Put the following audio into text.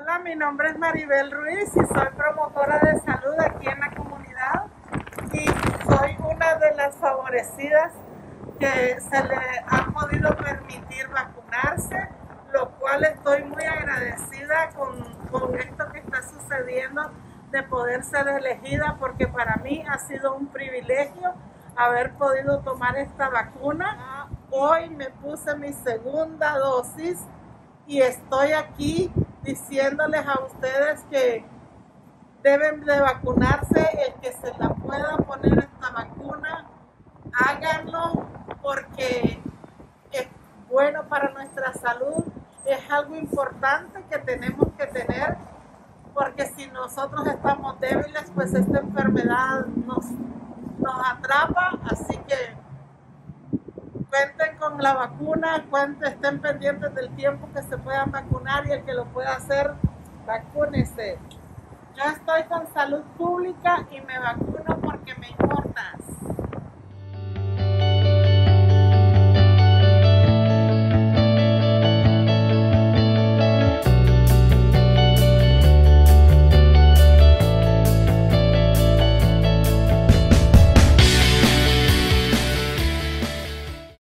Hola, mi nombre es Maribel Ruiz y soy promotora de salud aquí en la comunidad y soy una de las favorecidas que se le ha podido permitir vacunarse, lo cual estoy muy agradecida con, con esto que está sucediendo de poder ser elegida porque para mí ha sido un privilegio haber podido tomar esta vacuna. Hoy me puse mi segunda dosis y estoy aquí diciéndoles a ustedes que deben de vacunarse, el que se la pueda poner esta vacuna, háganlo porque es bueno para nuestra salud, es algo importante que tenemos que tener, porque si nosotros estamos débiles, pues esta enfermedad nos, nos atrapa, así que con la vacuna, cuenten, estén pendientes del tiempo que se puedan vacunar y el que lo pueda hacer, vacúnese. Yo estoy con salud pública y me vacuno porque